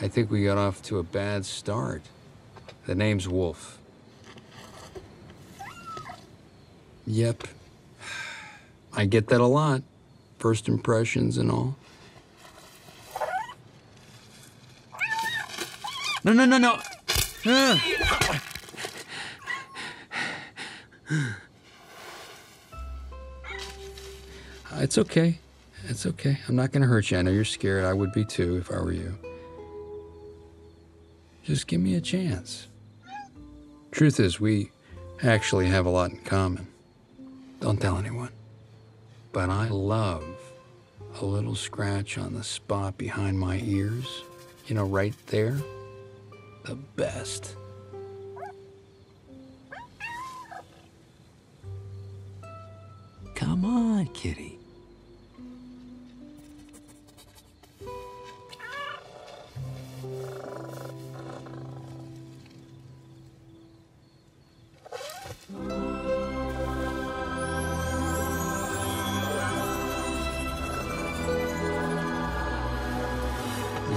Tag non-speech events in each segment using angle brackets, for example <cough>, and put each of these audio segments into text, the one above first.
I think we got off to a bad start. The name's Wolf. Yep. <sighs> I get that a lot. First impressions and all. No, no, no, no. Ah. <sighs> It's okay. It's okay. I'm not gonna hurt you. I know you're scared. I would be too if I were you. Just give me a chance. Truth is, we actually have a lot in common. Don't tell anyone. But I love a little scratch on the spot behind my ears. You know, right there. The best. Come on, kitty.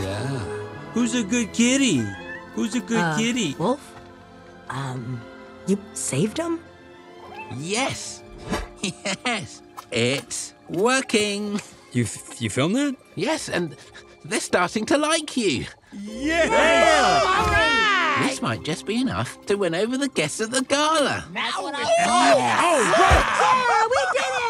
Yeah. Who's a good kitty? Who's a good Uh, kitty? Wolf? Um, you saved him? Yes. <laughs> Yes. It's working. You you filmed that? Yes, and they're starting to like you. Yeah! This might just be enough to win over the guests at the gala. That's what I Oh, we did it!